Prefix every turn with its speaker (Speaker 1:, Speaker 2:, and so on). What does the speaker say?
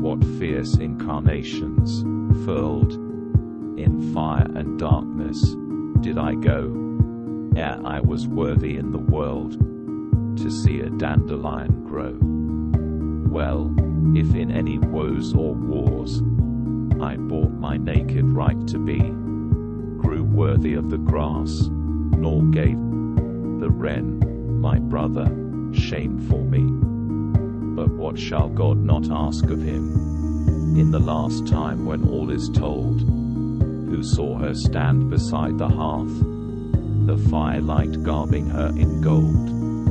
Speaker 1: what fierce incarnations, furled in fire and darkness, did I go, ere I was worthy in the world to see a dandelion grow. Well, if in any woes or wars I bought my naked right to be, grew worthy of the grass, nor gave the wren, my brother, shame for me. What shall God not ask of him? In the last time when all is told, who saw her stand beside the hearth, the firelight garbing her in gold.